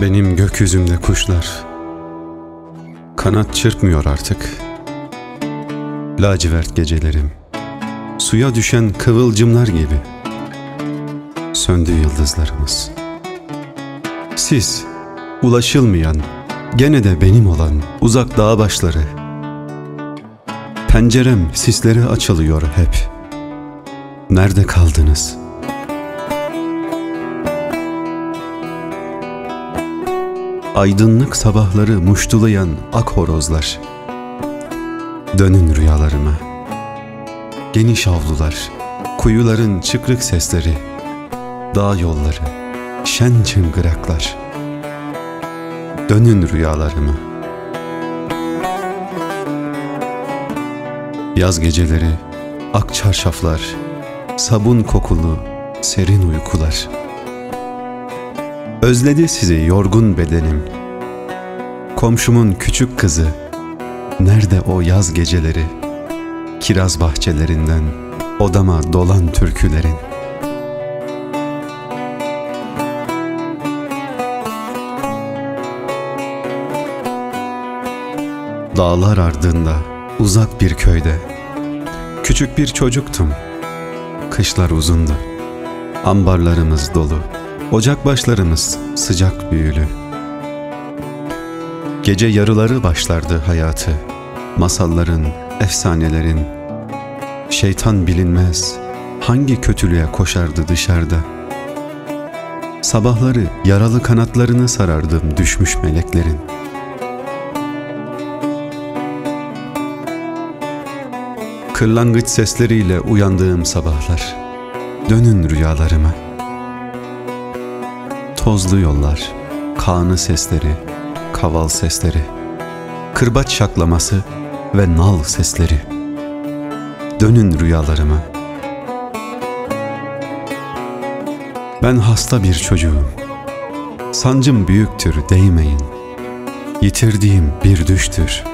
Benim gökyüzümde kuşlar. Kanat çırpmıyor artık. Lacivert gecelerim. Suya düşen kıvılcımlar gibi. Söndü yıldızlarımız. Siz ulaşılmayan Gene de benim olan uzak dağ başları. Pencerem sislere açılıyor hep. Nerede kaldınız?'' Aydınlık sabahları muştulayan ak horozlar. Dönün rüyalarıma. Geniş avlular, kuyuların çıkrık sesleri, dağ yolları, şen çıngıraklar. Dönün rüyalarıma. Yaz geceleri, ak çarşaflar, sabun kokulu, serin uykular.'' Özledi sizi yorgun bedenim. Komşumun küçük kızı, nerede o yaz geceleri? Kiraz bahçelerinden odama dolan türkülerin. Dağlar ardında, uzak bir köyde, küçük bir çocuktum. Kışlar uzundu, ambarlarımız dolu. Ocak başlarımız sıcak büyülü. Gece yarıları başlardı hayatı. Masalların, efsanelerin. Şeytan bilinmez hangi kötülüğe koşardı dışarıda. Sabahları yaralı kanatlarını sarardım düşmüş meleklerin. Kırlangıç sesleriyle uyandığım sabahlar. Dönün rüyalarıma.'' Tozlu yollar, kanı sesleri, kaval sesleri, kırbaç şaklaması ve nal sesleri. Dönün rüyalarıma. Ben hasta bir çocuğum. Sancım büyüktür değmeyin. Yitirdiğim bir düştür.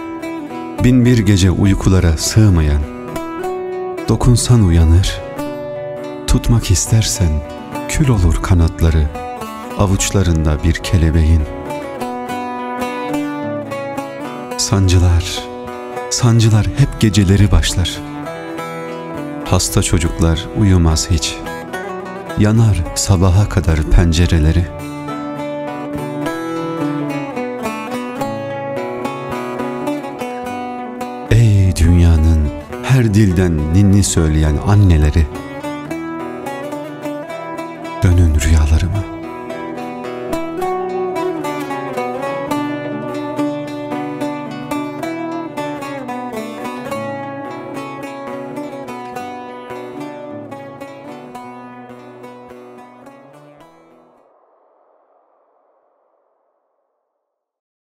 Bin bir gece uykulara sığmayan. Dokunsan uyanır. Tutmak istersen kül olur kanatları.'' Avuçlarında bir kelebeğin. Sancılar, sancılar hep geceleri başlar. Hasta çocuklar uyumaz hiç. Yanar sabaha kadar pencereleri. Ey dünyanın her dilden ninni söyleyen anneleri. Dönün.